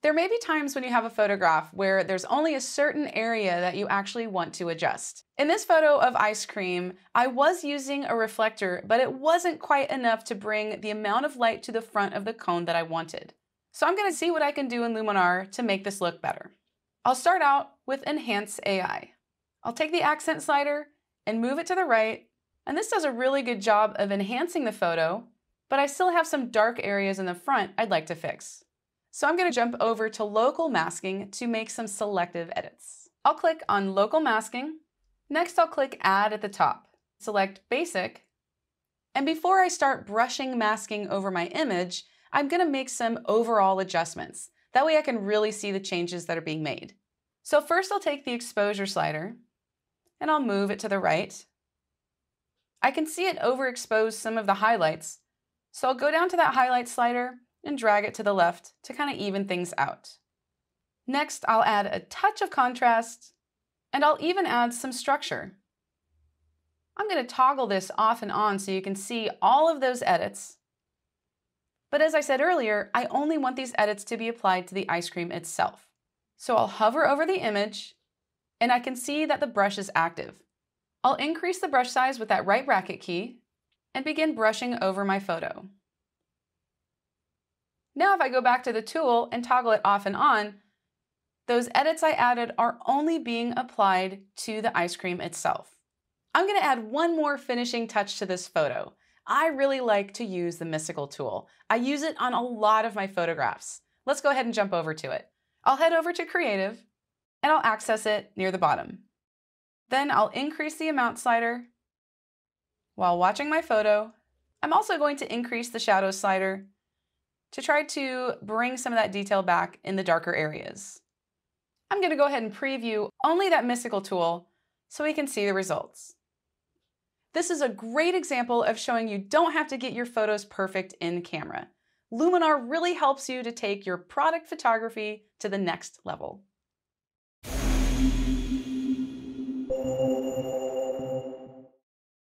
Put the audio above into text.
There may be times when you have a photograph where there's only a certain area that you actually want to adjust. In this photo of ice cream, I was using a reflector, but it wasn't quite enough to bring the amount of light to the front of the cone that I wanted. So I'm gonna see what I can do in Luminar to make this look better. I'll start out with Enhance AI. I'll take the accent slider and move it to the right, and this does a really good job of enhancing the photo, but I still have some dark areas in the front I'd like to fix. So I'm going to jump over to local masking to make some selective edits. I'll click on local masking. Next, I'll click add at the top. Select basic. And before I start brushing masking over my image, I'm going to make some overall adjustments. That way I can really see the changes that are being made. So first I'll take the exposure slider and I'll move it to the right. I can see it overexpose some of the highlights. So I'll go down to that highlight slider and drag it to the left to kind of even things out. Next, I'll add a touch of contrast, and I'll even add some structure. I'm going to toggle this off and on so you can see all of those edits. But as I said earlier, I only want these edits to be applied to the ice cream itself. So I'll hover over the image, and I can see that the brush is active. I'll increase the brush size with that right bracket key, and begin brushing over my photo. Now if I go back to the tool and toggle it off and on, those edits I added are only being applied to the ice cream itself. I'm gonna add one more finishing touch to this photo. I really like to use the Mystical tool. I use it on a lot of my photographs. Let's go ahead and jump over to it. I'll head over to Creative, and I'll access it near the bottom. Then I'll increase the amount slider. While watching my photo, I'm also going to increase the shadow slider to try to bring some of that detail back in the darker areas. I'm going to go ahead and preview only that mystical tool so we can see the results. This is a great example of showing you don't have to get your photos perfect in camera. Luminar really helps you to take your product photography to the next level.